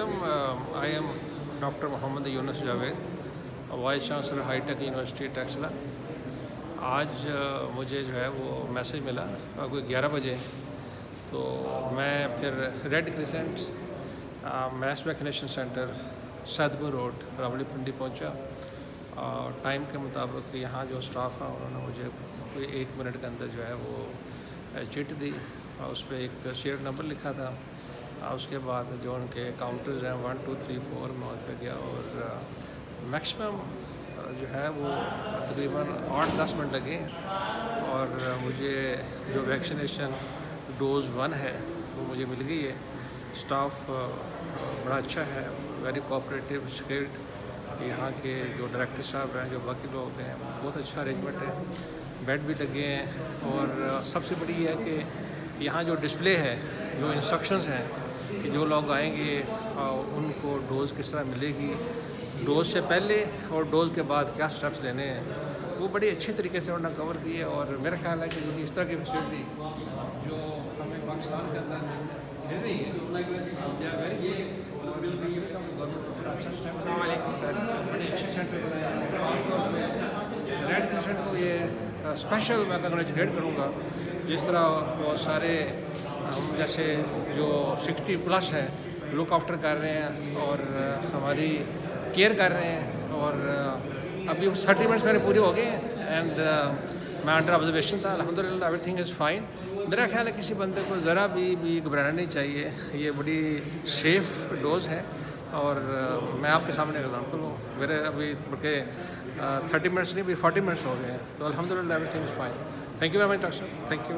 Welcome I am doctor Mohammad Younus Javed vice chancellor hitech university Taxila आज uh, मुझे जो है वो मैसेज मिला कोई ग्यारह बजे। तो मैं फिर red crescent mass vaccination centre Saidpur road Rawalpindi पहुँचा। और टाइम के मुताबिक यहाँ जो स्टाफ है उन्होंने मुझे कोई एक मिनट के अंदर जो है वो चिट दी। और उस पर एक शेयर नंबर लिखा था। हाँ, उसके बाद जो उनके काउंटर्स हैं वन टू थ्री फोर में पे गया और मैक्सिमम जो है वो तकरीबन आठ दस मिनट लगे। और मुझे जो वैक्सीनेशन डोज वन है वो मुझे मिल गई है। स्टाफ बड़ा अच्छा है वेरी कोऑपरेटिव स्किल्ड यहाँ के जो डायरेक्टर साहब हैं जो बाकी लोग हैं बहुत अच्छा अरेंजमेंट है। बेड भी लगे हैं और सबसे बड़ी है कि यहाँ जो डिस्प्ले है जो इंस्ट्रक्शंस हैं कि जो लोग आएँगे उनको डोज़ किस तरह मिलेगी? डोज़ से पहले और डोज़ के बाद क्या स्टेप्स लेने हैं? वो बड़ी अच्छे तरीके से उन्होंने कवर किए और मेरा ख्याल है कि जो इस तरह की फैसिलिटी जो हमें पाकिस्तान के अंदर मिल रही है वेरी गवर्नमेंट अच्छा सर। बड़े अच्छे सेंटर बनाए खासतौर पर रेड क्रिसेंट को ये स्पेशल मैं कंग्रेचुलेट करूँगा जिस तरह बहुत सारे हम जैसे जो 60 प्लस है लुक आफ्टर कर रहे हैं और हमारी केयर कर रहे हैं और अभी थर्टी मिनट्स मेरे पूरे हो गए एंड मैं अंडर ऑब्जर्वेशन था। अलहमदिल्ला एवरीथिंग इज़ फाइन मेरा ख्याल है किसी बंदे को ज़रा भी भी घबराना नहीं चाहिए। ये बड़ी सेफ़ डोज है और मैं आपके सामने एग्जांपल हूँ। मेरे अभी बल्कि थर्टी मिनट्स नहीं भी फोर्टी मिनट्स हो गए हैं। तो अलहमदिल्ला everything is fine thank you very much doctor thank you